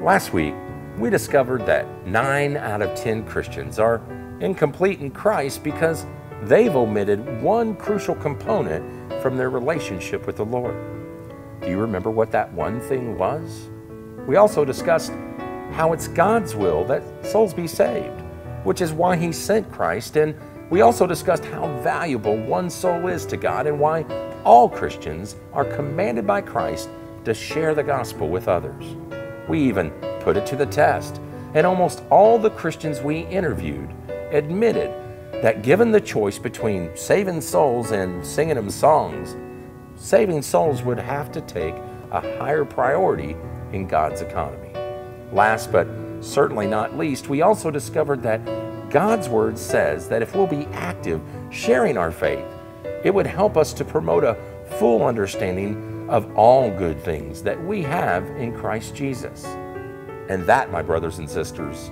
Last week, we discovered that 9 out of 10 Christians are incomplete in Christ because they've omitted one crucial component from their relationship with the Lord. Do you remember what that one thing was? We also discussed how it's God's will that souls be saved, which is why He sent Christ, and we also discussed how valuable one soul is to God and why all Christians are commanded by Christ to share the gospel with others. We even put it to the test, and almost all the Christians we interviewed admitted that given the choice between saving souls and singing them songs, saving souls would have to take a higher priority in God's economy. Last but certainly not least, we also discovered that God's Word says that if we'll be active sharing our faith, it would help us to promote a full understanding of all good things that we have in Christ Jesus. And that, my brothers and sisters,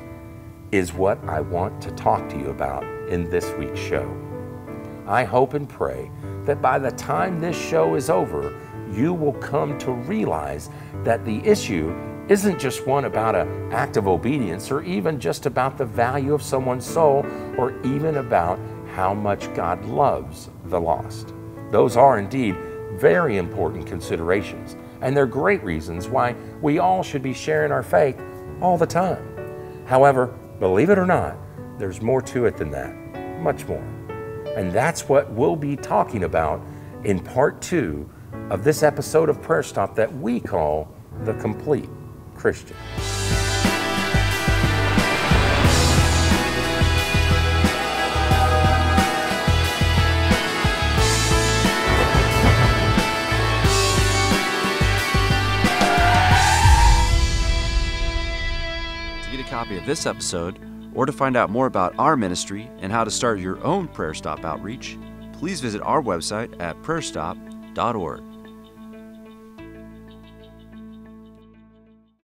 is what I want to talk to you about in this week's show. I hope and pray that by the time this show is over, you will come to realize that the issue isn't just one about an act of obedience or even just about the value of someone's soul or even about how much God loves the lost. Those are indeed very important considerations, and they're great reasons why we all should be sharing our faith all the time. However, believe it or not, there's more to it than that, much more. And that's what we'll be talking about in part two of this episode of Prayer Stop that we call The Complete Christian. Copy of this episode, or to find out more about our ministry and how to start your own Prayer Stop outreach, please visit our website at prayerstop.org.